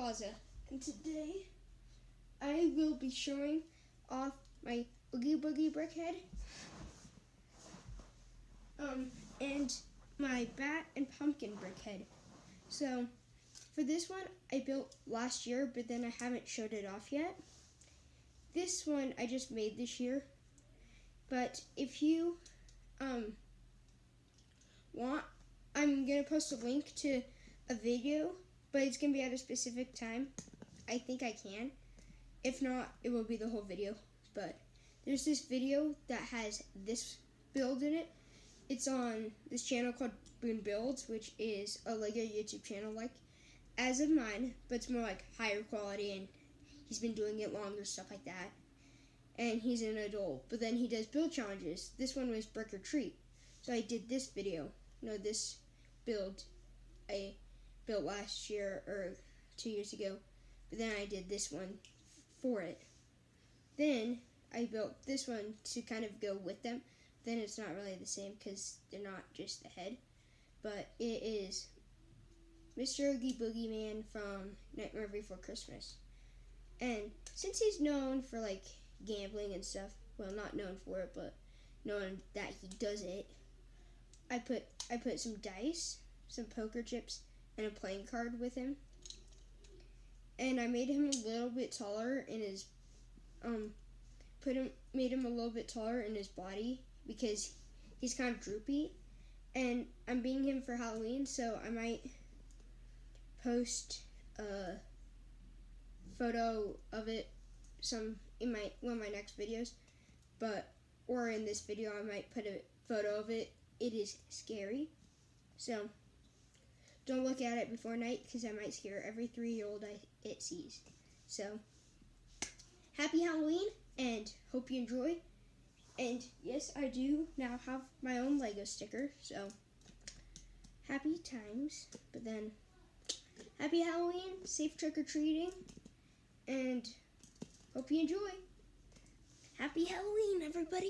Plaza, and today I will be showing off my Oogie Boogie Brickhead um, and my Bat and Pumpkin Brickhead. So, for this one, I built last year, but then I haven't showed it off yet. This one I just made this year, but if you um, want, I'm gonna post a link to a video, but it's gonna be at a specific time. I think I can. If not, it will be the whole video. But there's this video that has this build in it. It's on this channel called Boone Builds, which is a Lego YouTube channel like as of mine, but it's more like higher quality and he's been doing it longer, stuff like that. And he's an adult, but then he does build challenges. This one was Brick or Treat. So I did this video, no, this build I built last year or two years ago, but then I did this one for it. Then I built this one to kind of go with them. Then it's not really the same because they're not just the head, but it is Mr. Oogie Boogie Man from Nightmare Before Christmas. And since he's known for like gambling and stuff, well, not known for it, but known that he does it, I put I put some dice, some poker chips, and a playing card with him. And I made him a little bit taller in his um put him made him a little bit taller in his body because he's kind of droopy. And I'm being him for Halloween so I might post a photo of it some in my one of my next videos. But or in this video I might put a photo of it. It is scary. So don't look at it before night because I might scare every three-year-old I it sees so happy Halloween and hope you enjoy and yes I do now have my own Lego sticker so happy times but then happy Halloween, safe trick or treating, and hope you enjoy. Happy Halloween, everybody!